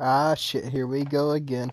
Ah, shit, here we go again.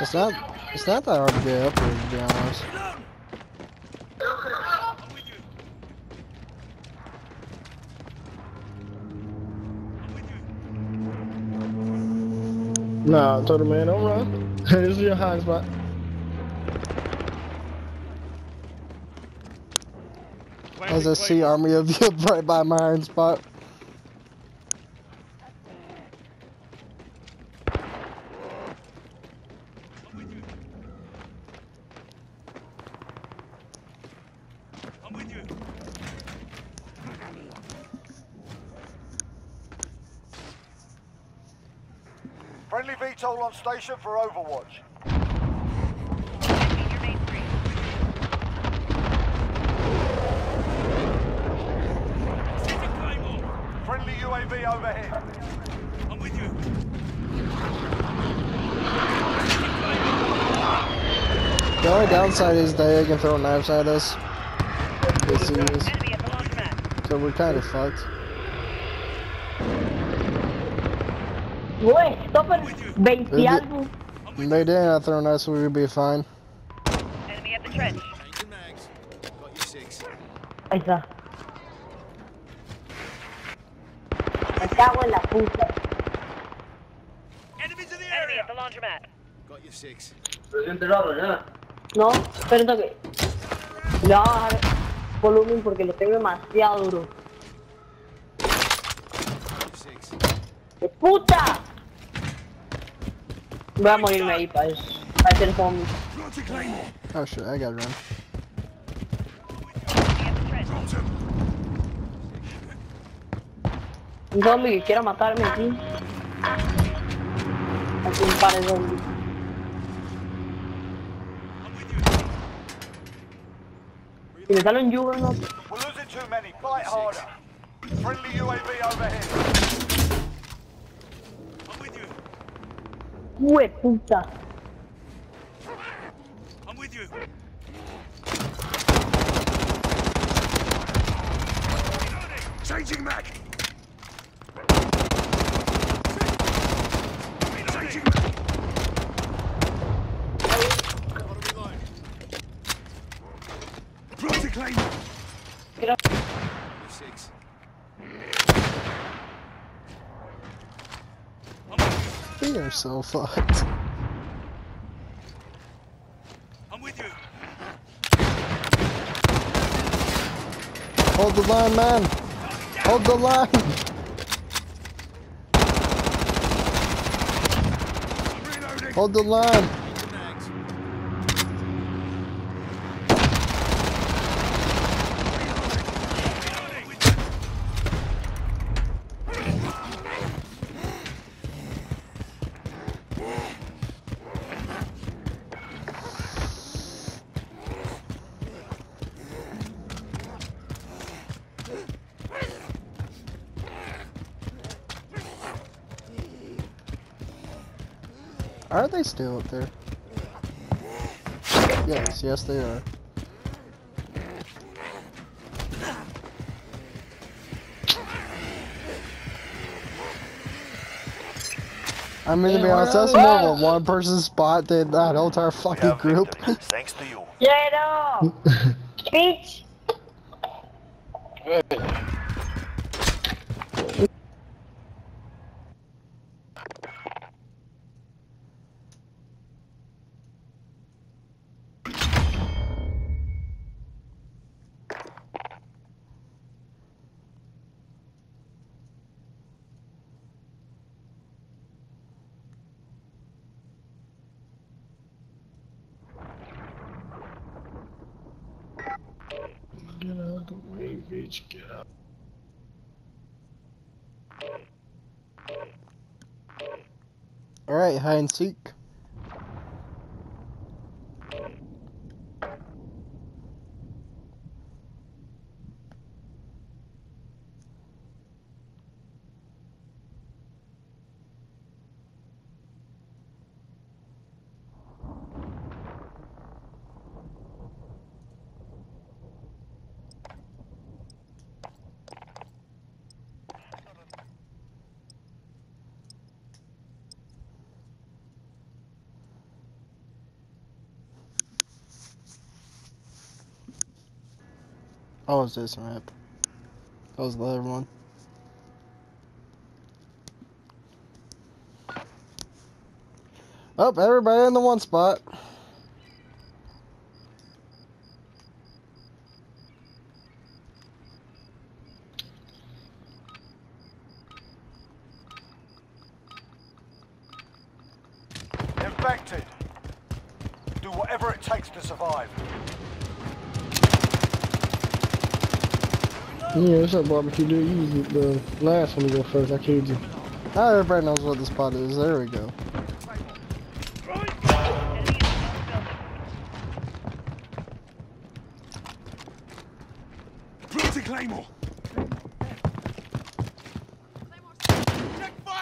It's not, it's not that hard to get up here, to be honest. Nah, I told him, man, don't run. this is your hiding spot. As I see army of you right by my iron spot. Friendly VTOL on station for Overwatch. Friendly UAV overhead. I'm with you. The only downside is they can throw knives at us. They see us. So we're kind of fucked. Stopper 20 algo. If they didn't throw knives, we would be fine. Enemy at the trench. Ahí está. Me cago en la puta. Enemy at the laundromat. No, espérate que. Le voy a bajar volumen porque lo tengo demasiado duro. ¡De puta! Voy a morirme ahí para eso. Para hacer zombie. Oh shit, I gotta run. Un zombie que quiera matarme aquí. Aquí un par de zombies. Si me sale un Juggernaut, We're losing too many. Fight harder. Friendly UAV overhead. ¡Hue puta! I'm with you. Changing mag. We are so fucked. Hold the line, man. Hold the line. Hold the line. Are they still up there? Yes, yes they are. I mean, to be honest, that's more of a one person spot than that whole entire fucking group. victory, thanks to you. Jero! Speech! way. Get out. Alright, hide and seek. Oh, it's this map. That was the other one. Oh, everybody in the one spot. Infected. Do whatever it takes to survive. Yeah, what's up, barbecue dude? You was the last one to go first. I killed you. Now everybody knows what the spot is. There we go. Enemy is in the building. Planting Claymore!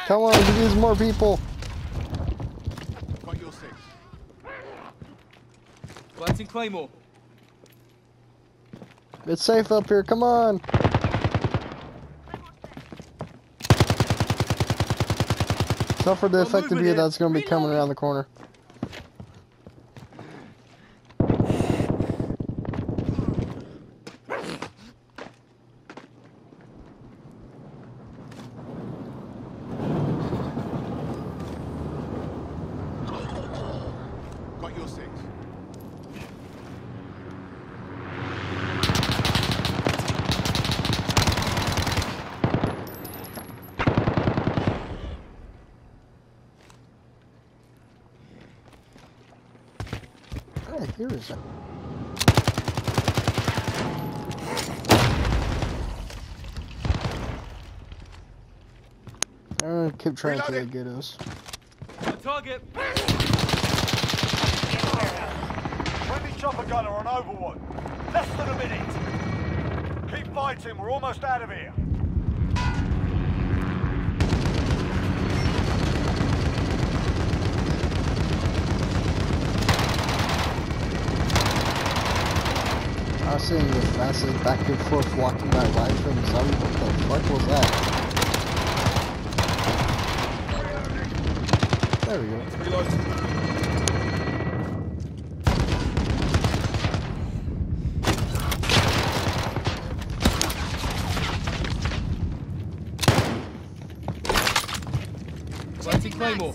Come on, we need more people. Got. Planting Claymore. It's safe up here. Come on. For the effective view that's going to be coming around the corner. Here is uh, it. I'm keep trying to get us. On target. Friendly chopper gunner on Overwood. Less than a minute. Keep fighting, we're almost out of here. I was seeing the fastest back and forth walking my life from some. What the fuck was that? There we go. Reload. Claymore.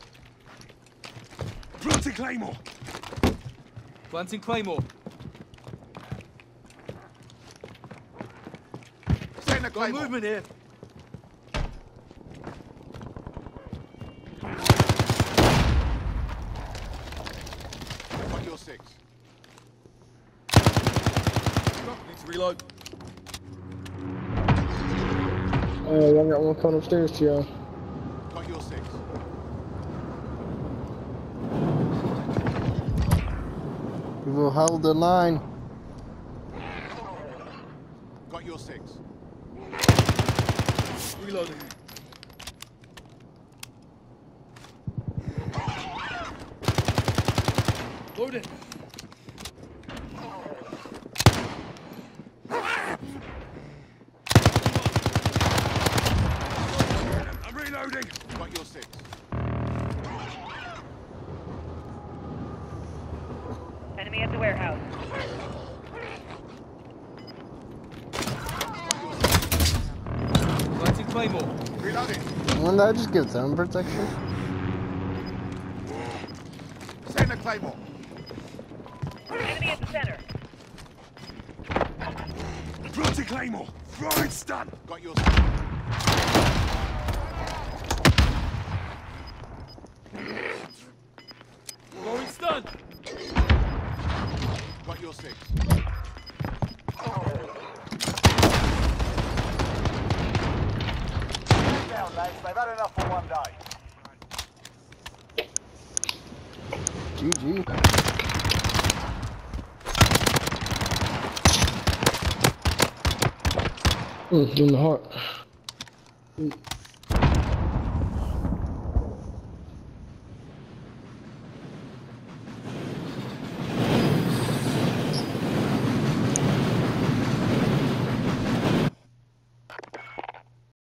Planting Claymore. Setting a Got Claymore. movement here. Got your six. Need to reload. Oh, I got one coming upstairs to y'all. Got your six. We will hold the line. Got your six. Reloading. Loading. I'm reloading. Got your six. Enemy at the warehouse. Planting Claymore. Reloading. Wouldn't that just give them protection? Setting a Claymore. Enemy at the center. Planting Claymore. Throwing stun. Got your six. Throwing stun. Got your six. Down, lads. They've had enough for one day. GG. Mm, in the heart. Mm.